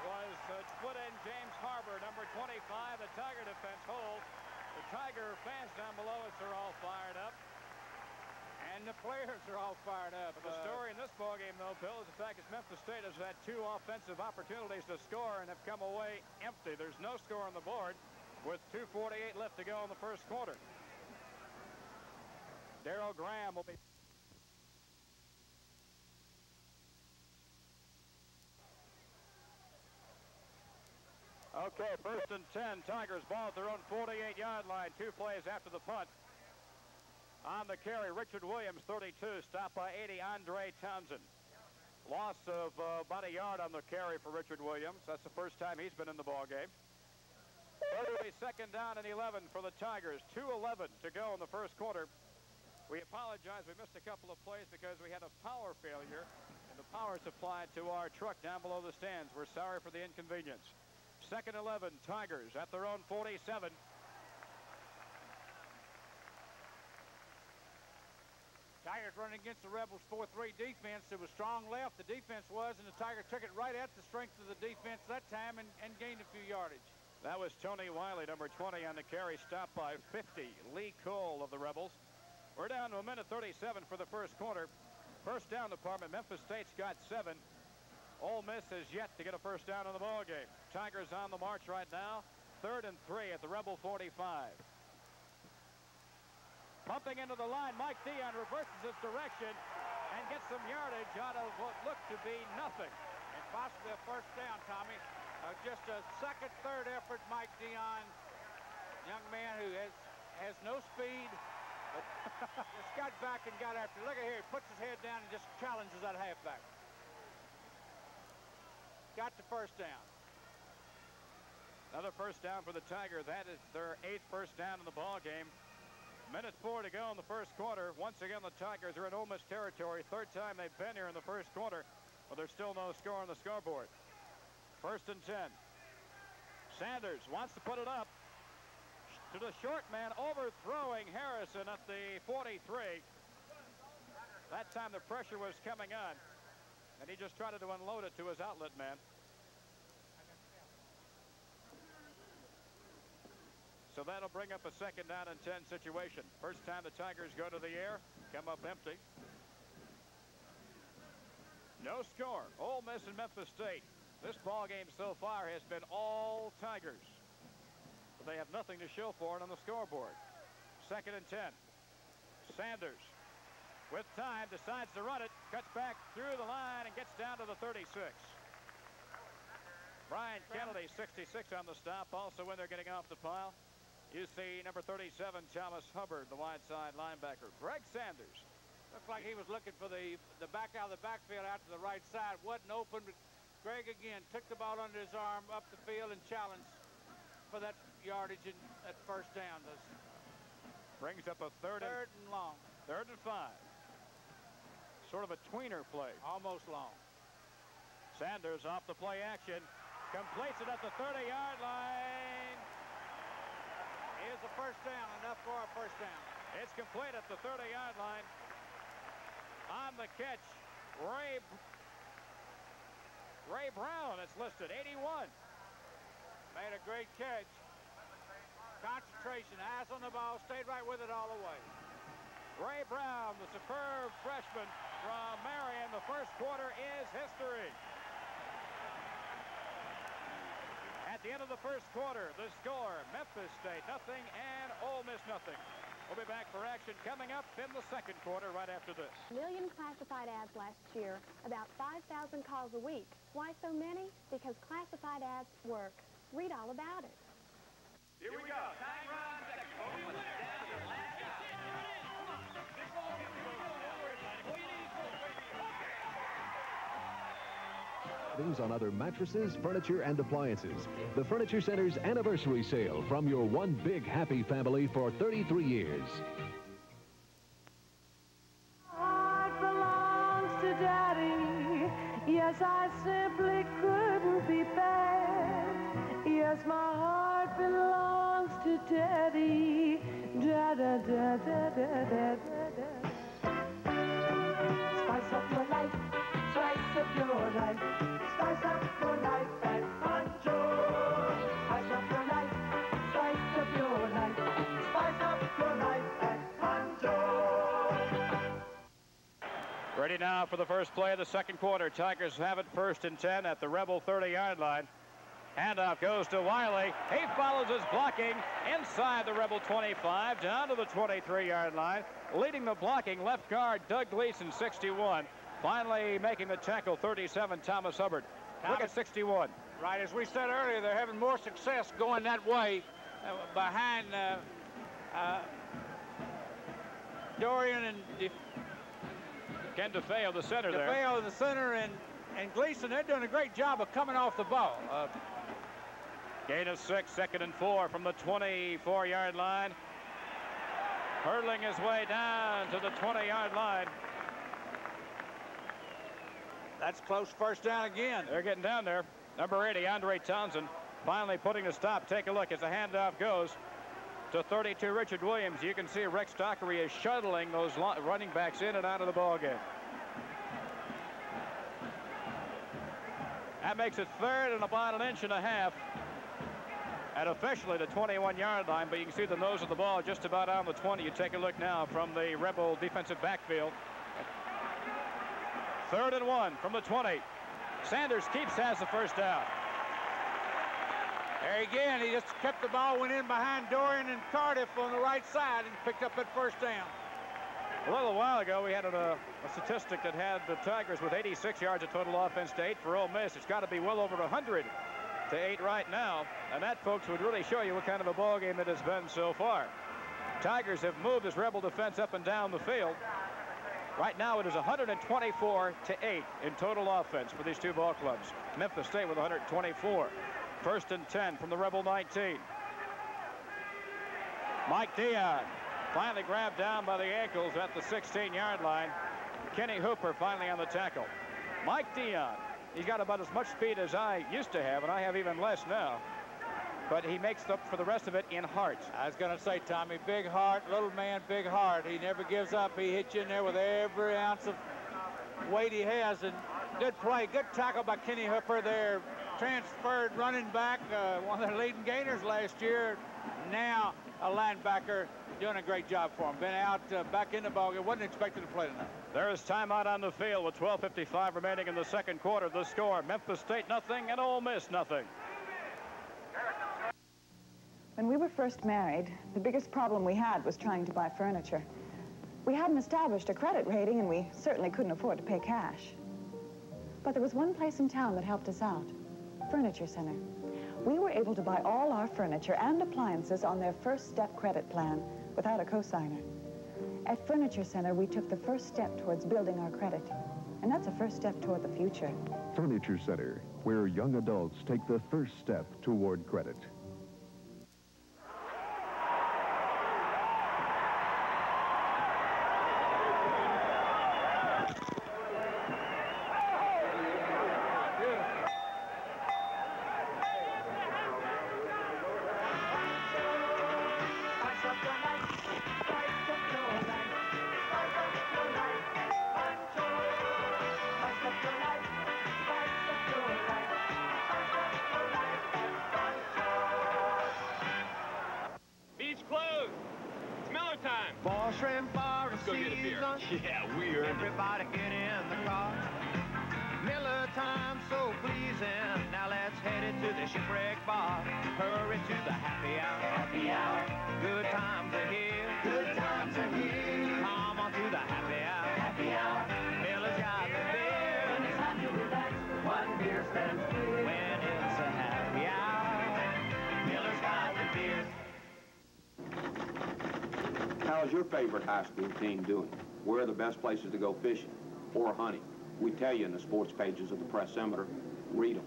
was uh, split in James Harbor, number 25. The Tiger defense holds. Tiger fans down below us are all fired up. And the players are all fired up. But the story in this ballgame, though, Bill, is the fact that Memphis State has had two offensive opportunities to score and have come away empty. There's no score on the board with 2.48 left to go in the first quarter. Daryl Graham will be... Okay, first and 10. Tigers ball at their own 48-yard line. Two plays after the punt. On the carry, Richard Williams, 32, stopped by 80, Andre Townsend. Loss of uh, about a yard on the carry for Richard Williams. That's the first time he's been in the ball game. Early second down and 11 for the Tigers. 2.11 to go in the first quarter. We apologize. We missed a couple of plays because we had a power failure and the power supply to our truck down below the stands. We're sorry for the inconvenience. Second 11, Tigers at their own 47. Tigers running against the Rebels 4-3 defense. It was strong left, the defense was, and the Tigers took it right at the strength of the defense that time and, and gained a few yardage. That was Tony Wiley, number 20 on the carry, stopped by 50. Lee Cole of the Rebels. We're down to a minute 37 for the first quarter. First down department, Memphis State's got seven. Ole Miss has yet to get a first down in the ball game. Tigers on the march right now. Third and three at the Rebel 45. Pumping into the line, Mike Dion reverses his direction and gets some yardage out of what looked to be nothing. And possibly a first down, Tommy. Uh, just a second, third effort, Mike Dion, young man who has has no speed, but just got back and got after. Look at here, he puts his head down and just challenges that halfback. Got the first down. Another first down for the Tiger. That is their eighth first down in the ball game. Minute four to go in the first quarter. Once again, the Tigers are in Ole Miss territory. Third time they've been here in the first quarter, but there's still no score on the scoreboard. First and 10. Sanders wants to put it up to the short man, overthrowing Harrison at the 43. That time the pressure was coming on, and he just tried to unload it to his outlet man. So that'll bring up a second down and 10 situation. First time the Tigers go to the air, come up empty. No score. Ole Miss and Memphis State. This ball game so far has been all Tigers. But they have nothing to show for it on the scoreboard. Second and 10. Sanders with time decides to run it, cuts back through the line and gets down to the 36. Brian Kennedy, 66 on the stop, also when they're getting off the pile. You see number 37, Thomas Hubbard, the wide side linebacker. Greg Sanders. Looked like he was looking for the the back out of the backfield out to the right side. Wasn't open, but Greg again took the ball under his arm up the field and challenged for that yardage and that first down. This Brings up a third, third and, and long. third and five. Sort of a tweener play. Almost long. Sanders off the play action. Completes it at the 30-yard line. Here's the first down, enough for a first down. It's complete at the 30-yard line. On the catch, Ray Ray Brown, it's listed, 81. Made a great catch. Concentration, eyes on the ball, stayed right with it all the way. Ray Brown, the superb freshman from Marion. The first quarter is history. At the end of the first quarter, the score, Memphis State nothing and Ole Miss nothing. We'll be back for action coming up in the second quarter right after this. Million classified ads last year, about 5,000 calls a week. Why so many? Because classified ads work. Read all about it. Here we go. Time runs. On other mattresses, furniture, and appliances. The Furniture Center's anniversary sale from your one big happy family for 33 years. Ready now for the first play of the second quarter. Tigers have it first and 10 at the Rebel 30-yard line. Handoff goes to Wiley. He follows his blocking inside the Rebel 25, down to the 23-yard line. Leading the blocking left guard, Doug Gleason, 61. Finally making the tackle, 37, Thomas Hubbard. Look at 61. Right, as we said earlier, they're having more success going that way uh, behind uh, uh, Dorian and Ken DeFeo, the center there. DeFeo the center, and, and Gleason, they're doing a great job of coming off the ball. Uh, Gain of six, second and four from the 24-yard line. Hurtling his way down to the 20-yard line. That's close first down again. They're getting down there. Number 80, Andre Townsend, finally putting a stop. Take a look as the handoff goes to 32, Richard Williams. You can see Rex Dockery is shuttling those running backs in and out of the ball game. That makes it third and about an inch and a half at officially the 21-yard line, but you can see the nose of the ball just about on the 20. You take a look now from the Rebel defensive backfield. Third and one from the 20. Sanders keeps has the first down. There again, he just kept the ball, went in behind Dorian and Cardiff on the right side and picked up that first down. A little while ago, we had a, a statistic that had the Tigers with 86 yards of total offense to eight for Ole Miss. It's got to be well over 100 to eight right now. And that, folks, would really show you what kind of a ball game it has been so far. Tigers have moved this Rebel defense up and down the field. Right now, it is 124 to 8 in total offense for these two ball clubs. Memphis State with 124. First and 10 from the Rebel 19. Mike Dion finally grabbed down by the ankles at the 16-yard line. Kenny Hooper finally on the tackle. Mike Dion, he's got about as much speed as I used to have, and I have even less now. But he makes up for the rest of it in heart. I was going to say, Tommy, big heart, little man, big heart. He never gives up. He hits you in there with every ounce of weight he has. And good play, good tackle by Kenny Hooper there. Transferred running back, uh, one of their leading gainers last year. Now a linebacker doing a great job for him. Been out uh, back in the ballgame. Wasn't expected to play tonight. There is timeout on the field with 12.55 remaining in the second quarter. Of the score, Memphis State nothing and Ole Miss nothing. When we were first married, the biggest problem we had was trying to buy furniture. We hadn't established a credit rating, and we certainly couldn't afford to pay cash. But there was one place in town that helped us out, Furniture Center. We were able to buy all our furniture and appliances on their first step credit plan without a cosigner. At Furniture Center, we took the first step towards building our credit. And that's a first step toward the future. Furniture Center, where young adults take the first step toward credit. Your favorite high school team doing? Where are the best places to go fishing or hunting? We tell you in the sports pages of the Press-Scimitar. Read them.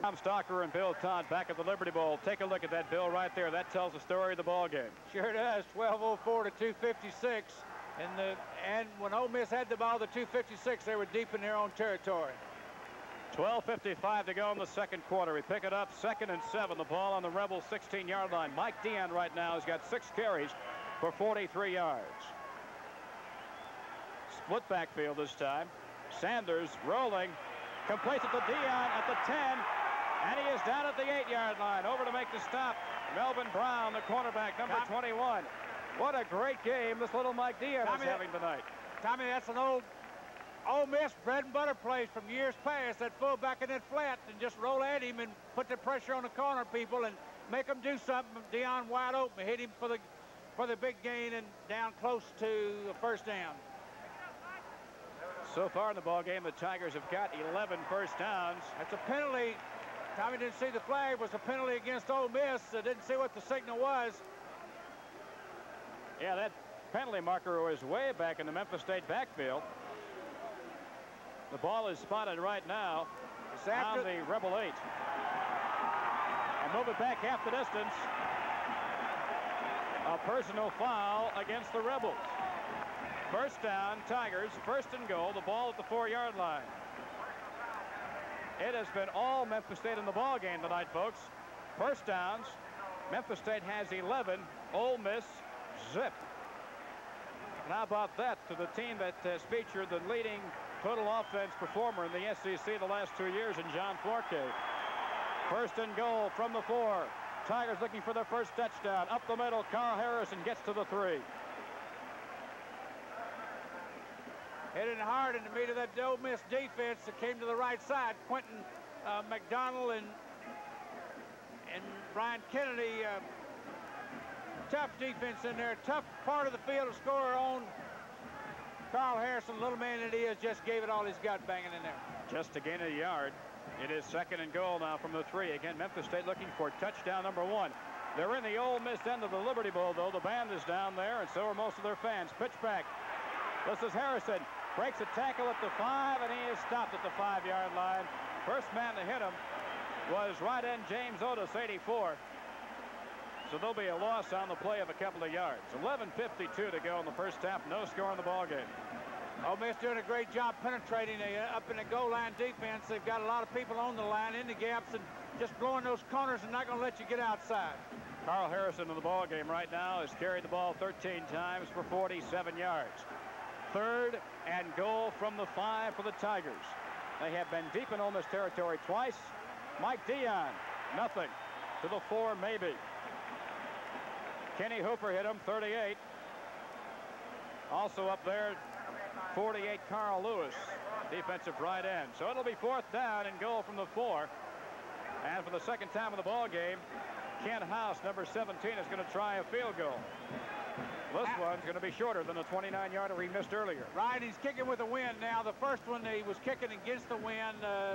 Tom Stalker and Bill Todd back at the Liberty Bowl. Take a look at that, Bill, right there. That tells the story of the ball game. Sure does. 12:04 to 256, and the and when Ole Miss had the ball, the 256, they were deep in their own territory. 12.55 to go in the second quarter. We pick it up second and seven. The ball on the Rebels 16-yard line. Mike Dion right now has got six carries for 43 yards. Split backfield this time. Sanders rolling. Completes it to Dion at the 10. And he is down at the eight-yard line. Over to make the stop. Melvin Brown, the cornerback, number 21. What a great game this little Mike Dion Tommy, is having tonight. Tommy, that's an old Ole Miss bread and butter plays from years past. That fullback in that flat and just roll at him and put the pressure on the corner people and make them do something. Dion wide open, hit him for the for the big gain and down close to the first down. So far in the ball game, the Tigers have got 11 first downs. That's a penalty. Tommy didn't see the flag. It was a penalty against Ole Miss. I didn't see what the signal was. Yeah, that penalty marker was way back in the Memphis State backfield. The ball is spotted right now it's on the Rebel 8. And move it back half the distance. A personal foul against the Rebels. First down, Tigers, first and goal, the ball at the four-yard line. It has been all Memphis State in the ball game tonight, folks. First downs, Memphis State has 11, Ole Miss, zip. And how about that to the team that has featured the leading total offense performer in the SEC the last two years in John Fourcade. First and goal from the four. Tigers looking for their first touchdown. Up the middle, Carl Harrison gets to the three. Hitting hard in the meat of that Ole Miss defense that came to the right side. Quentin uh, McDonald and and Brian Kennedy. Uh, tough defense in there. Tough part of the field to score on. Carl Harrison, little man that he is, just gave it all he's got banging in there. Just to gain a yard. It is second and goal now from the three. Again, Memphis State looking for touchdown number one. They're in the old Miss end of the Liberty Bowl, though. The band is down there, and so are most of their fans. Pitch back. This is Harrison. Breaks a tackle at the five, and he is stopped at the five-yard line. First man to hit him was right end James Otis, 84. So there'll be a loss on the play of a couple of yards. 11.52 to go in the first half. No score in the ball game. Ole Miss doing a great job penetrating uh, up in the goal line defense. They've got a lot of people on the line in the gaps and just blowing those corners and not going to let you get outside. Carl Harrison in the ball game right now has carried the ball 13 times for 47 yards. Third and goal from the five for the Tigers. They have been deep in Ole Miss territory twice. Mike Dion, nothing. To the four, maybe. Kenny Hooper hit him, 38. Also up there, 48, Carl Lewis, defensive right end. So it'll be fourth down and goal from the four. And for the second time in the ball game, Ken House, number 17, is going to try a field goal. This one's going to be shorter than the 29-yarder he missed earlier. Right, he's kicking with the wind now. The first one, he was kicking against the wind. Uh,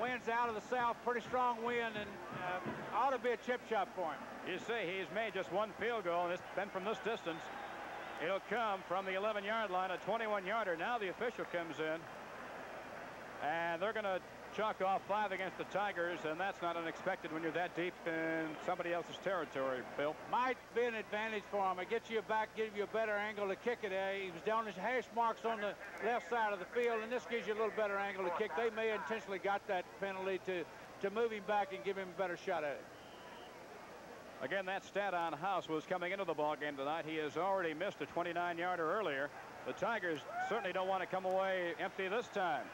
wind's out of the south, pretty strong wind, and uh, ought to be a chip shot for him. You see, he's made just one field goal, and it's been from this distance. It'll come from the 11-yard line, a 21-yarder. Now the official comes in, and they're going to chalk off five against the Tigers, and that's not unexpected when you're that deep in somebody else's territory, Bill. Might be an advantage for him. It gets you back, gives you a better angle to kick it. Uh, he was down his hash marks on the left side of the field, and this gives you a little better angle to kick. They may intentionally got that penalty to, to move him back and give him a better shot at it. Again, that stat on House was coming into the ball game tonight. He has already missed a 29-yarder earlier. The Tigers certainly don't want to come away empty this time.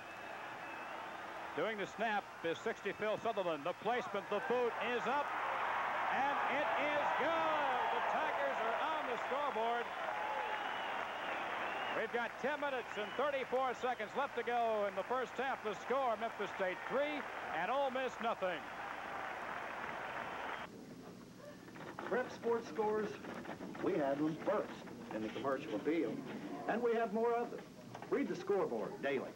Doing the snap is 60 Phil Sutherland. The placement, the boot is up, and it is good. The Tigers are on the scoreboard. We've got 10 minutes and 34 seconds left to go in the first half. The score, Memphis State 3 and Ole Miss nothing. prep sports scores, we had them first in the Commercial Appeal, And we have more of them. Read the scoreboard daily.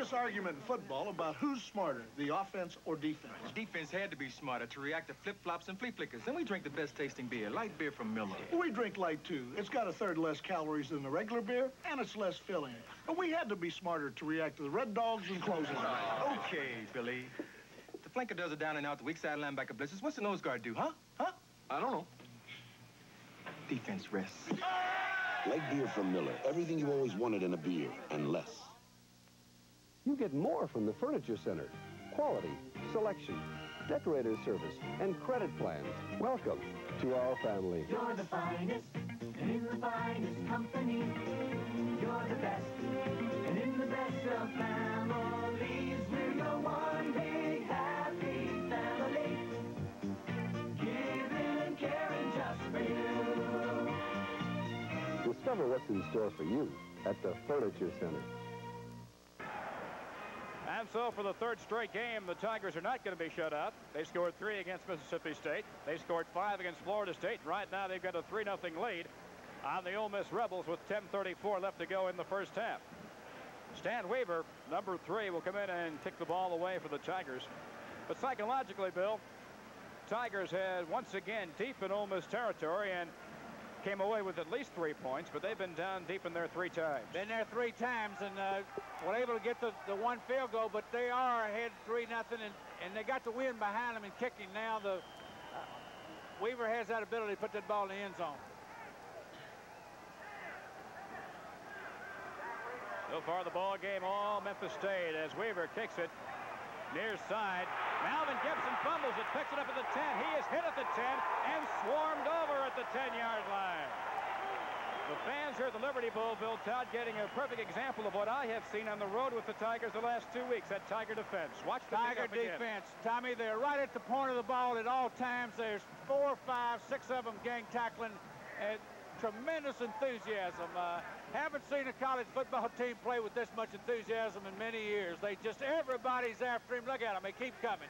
This argument in football about who's smarter, the offense or defense. Defense had to be smarter to react to flip-flops and flea flickers. Then we drink the best tasting beer, light beer from Miller. We drink light, too. It's got a third less calories than the regular beer, and it's less filling. But we had to be smarter to react to the Red Dogs and closing. Okay, Billy. The flanker does it down and out, the weak side linebacker blitzes. What's the nose guard do, huh? Huh? I don't know. Defense rests. Light beer from Miller. Everything you always wanted in a beer, and less. You get more from the Furniture Center. Quality, selection, decorator service, and credit plans. Welcome to our family. You're the finest, and in the finest company. You're the best, and in the best of families. We're your one big happy family. Giving and caring just for you. Discover what's in store for you at the Furniture Center. And so for the third straight game, the Tigers are not going to be shut out. They scored three against Mississippi State. They scored five against Florida State. Right now they've got a 3-0 lead on the Ole Miss Rebels with 10.34 left to go in the first half. Stan Weaver, number three, will come in and kick the ball away for the Tigers. But psychologically, Bill, Tigers had once again deep in Ole Miss territory and came away with at least three points, but they've been down deep in there three times. Been there three times and uh, were able to get the, the one field goal, but they are ahead three nothing, and, and they got the wind behind them and kicking now. The uh, Weaver has that ability to put that ball in the end zone. So far the ball game all Memphis State as Weaver kicks it near side. Malvin Gibson fumbles it, picks it up at the 10. He is hit at the 10 and swarmed over at the 10-yard line. The fans here at the Liberty Bowl, Bill Todd, getting a perfect example of what I have seen on the road with the Tigers the last two weeks, that Tiger defense. Watch the Tiger defense. Tommy, they're right at the point of the ball at all times. There's four, five, six of them gang tackling. And tremendous enthusiasm. Uh, haven't seen a college football team play with this much enthusiasm in many years. They just, everybody's after him. Look at him. They keep coming.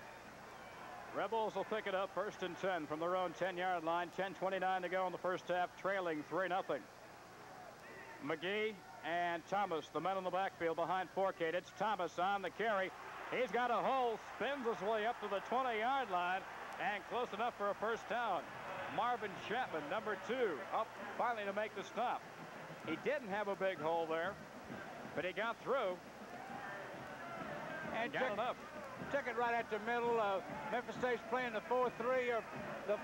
Rebels will pick it up first and 10 from their own 10-yard line. 10-29 to go in the first half, trailing 3-0. McGee and Thomas, the men in the backfield behind Fourcade. It's Thomas on the carry. He's got a hole, spins his way up to the 20-yard line, and close enough for a first down. Marvin Chapman, number two, up finally to make the stop. He didn't have a big hole there, but he got through. And got took, enough. took it right at the middle. Uh, Memphis State's playing the 4-3 or the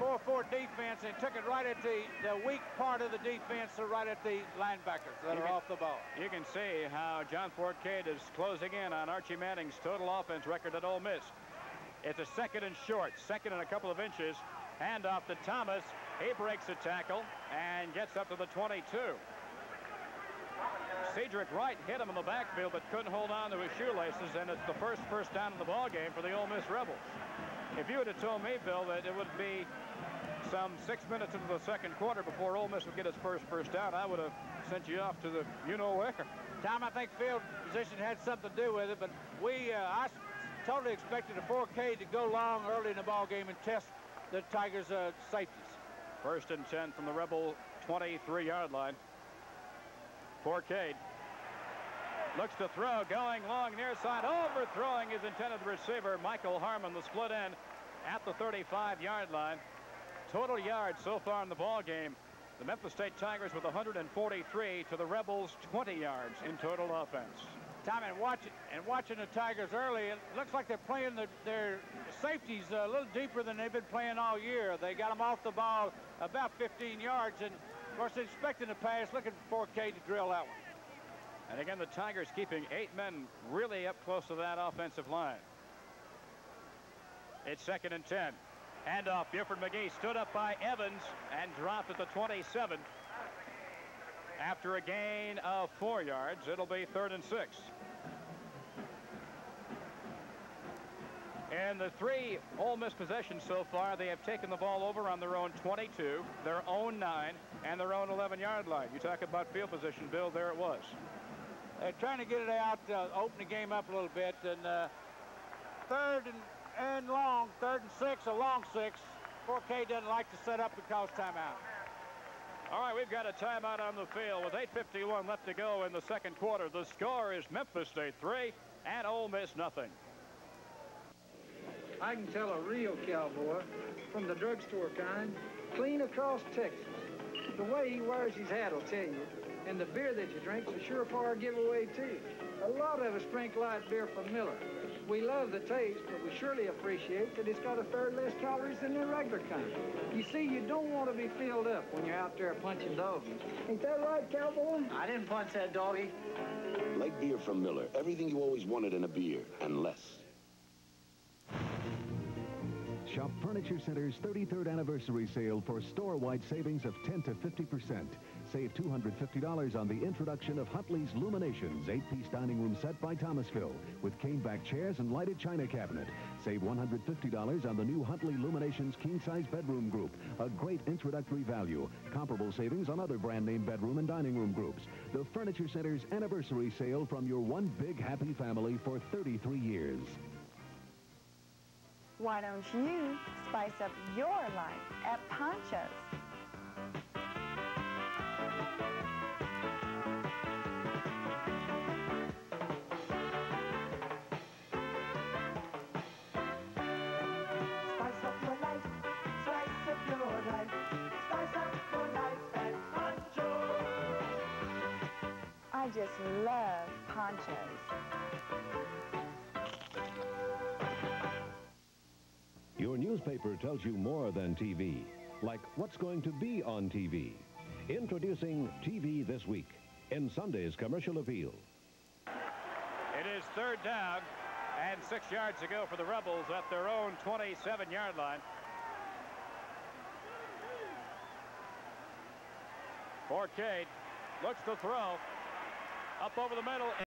4-4 defense and took it right at the, the weak part of the defense, so right at the linebackers that You are can- off the ball. You can see how John Fourcade is closing in on Archie Manning's total offense record at Ole Miss. It's a second and short, second and a couple of inches. Hand off to Thomas. He breaks a tackle and gets up to the 22. Cedric Wright hit him in the backfield but couldn't hold on to his shoelaces, and it's the first first down in the ball game for the Ole Miss Rebels. If you would have told me, Bill, that it would be some six minutes into the second quarter before Ole Miss would get its first first down, I would have sent you off to the you-know-where. Tom, I think field position had something to do with it, but we, uh, I totally expected a Fourcade to go long early in the ball game and test the Tigers' uh, safeties. First and 10 from the Rebel 23-yard line. Fourcade looks to throw, going long near side, overthrowing his intended receiver, Michael Harmon, the split end at the 35-yard line. Total yards so far in the ball game. The Memphis State Tigers with 143 to the Rebels 20 yards in total offense. And watching and watching the Tigers early, it looks like they're playing the, their safeties a little deeper than they've been playing all year. They got them off the ball about 15 yards, and of course, expecting the pass, looking for Fourcade to drill that one. And again, the Tigers keeping eight men really up close to that offensive line. It's second and 10. Handoff, Buford McGee stood up by Evans and dropped at the 27. After a gain of four yards, it'll be third and six. In the three Ole Miss possessions so far, they have taken the ball over on their own 22, their own 9, and their own 11-yard line. You talk about field position, Bill, there it was. They're trying to get it out, uh, open the game up a little bit, and uh, third and, and long, third and six, a long six. Fourcade doesn't like to set up and cause timeout. All right, we've got a timeout on the field with 8.51 left to go in the second quarter. The score is Memphis State 3 and Ole Miss nothing. I can tell a real cowboy from the drugstore kind, clean across Texas. The way he wears his hat will tell you. And the beer that you drink's a surefire giveaway, too. A lot of us drink light beer from Miller. We love the taste, but we surely appreciate that it's got a third less calories than the regular kind. You see, you don't want to be filled up when you're out there punching doggies. Ain't that right, cowboy? I didn't punch that doggy. Like beer from Miller, everything you always wanted in a beer, and less. Shop Furniture Center's 33rd anniversary sale for store-wide savings of 10 to 50%. Save $250 on the introduction of Huntley's Luminations 8-piece dining room set by Thomasville with cane-back chairs and lighted china cabinet. Save $150 on the new Huntley Luminations king-size bedroom group, a great introductory value. Comparable savings on other brand-name bedroom and dining room groups. The Furniture Center's anniversary sale from your one big happy family for 33 years. Why don't you spice up your life at Ponchos? I just love ponchos. Your newspaper tells you more than TV, like what's going to be on TV. Introducing TV This Week in Sunday's commercial appeal. It is third down and six yards to go for the Rebels at their own 27-yard line. Fourcade looks to throw. Up over the middle.